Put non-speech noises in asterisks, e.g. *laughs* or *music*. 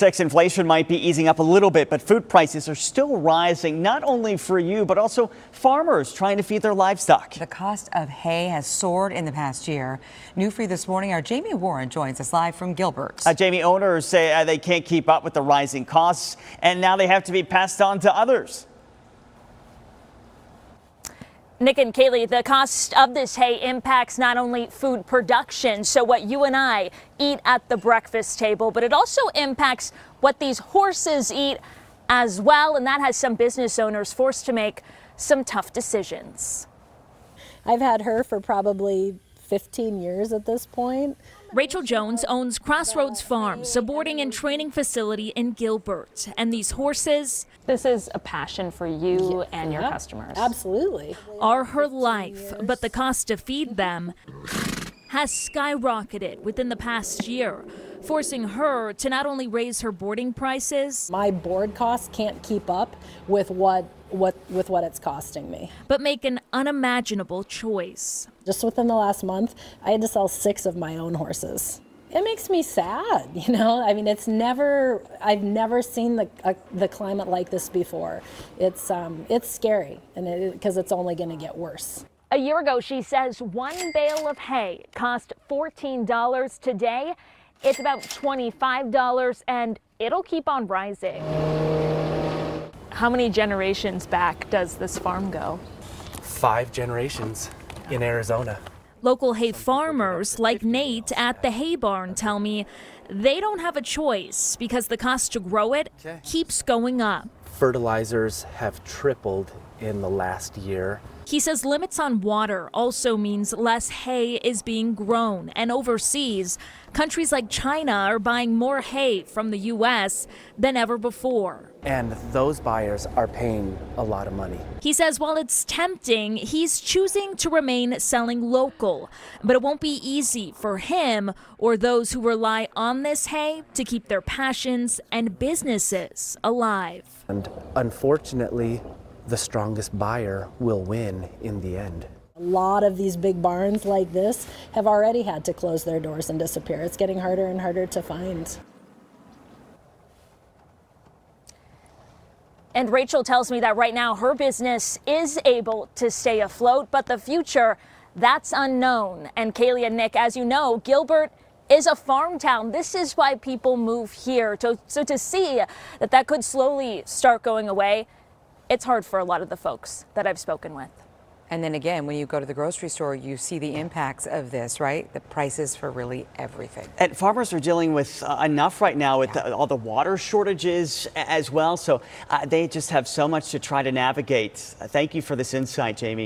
Sex inflation might be easing up a little bit, but food prices are still rising, not only for you, but also farmers trying to feed their livestock. The cost of hay has soared in the past year. New for you this morning, our Jamie Warren joins us live from Gilbert. Uh, Jamie, owners say uh, they can't keep up with the rising costs, and now they have to be passed on to others. Nick and Kaylee, the cost of this hay impacts not only food production, so what you and I eat at the breakfast table, but it also impacts what these horses eat as well. And that has some business owners forced to make some tough decisions. I've had her for probably 15 years at this point. Rachel Jones owns Crossroads Farms, a boarding and training facility in Gilbert. And these horses, this is a passion for you yeah, and your yeah, customers. Absolutely. Are her life, but the cost to feed them has skyrocketed within the past year, forcing her to not only raise her boarding prices. My board costs can't keep up with what what with what it's costing me. But make an unimaginable choice. Just within the last month, I had to sell 6 of my own horses. It makes me sad, *laughs* you know. I mean, it's never I've never seen the uh, the climate like this before. It's um it's scary and because it, it's only going to get worse. A year ago, she says one bale of hay cost $14. Today, it's about $25 and it'll keep on rising. How many generations back does this farm go? Five generations in Arizona. Local hay farmers like Nate at the hay barn tell me they don't have a choice because the cost to grow it keeps going up. Fertilizers have tripled in the last year. He says limits on water also means less hay is being grown. And overseas, countries like China are buying more hay from the U.S. than ever before. And those buyers are paying a lot of money. He says while it's tempting, he's choosing to remain selling local. But it won't be easy for him or those who rely on this hay to keep their passions and businesses alive. And unfortunately, the strongest buyer will win in the end. A lot of these big barns like this have already had to close their doors and disappear. It's getting harder and harder to find. And Rachel tells me that right now her business is able to stay afloat, but the future, that's unknown. And Kaylee and Nick, as you know, Gilbert is a farm town. This is why people move here. To, so to see that that could slowly start going away, it's hard for a lot of the folks that I've spoken with. And then again, when you go to the grocery store, you see the impacts of this, right? The prices for really everything. And farmers are dealing with uh, enough right now with yeah. the, all the water shortages as well. So uh, they just have so much to try to navigate. Uh, thank you for this insight, Jamie.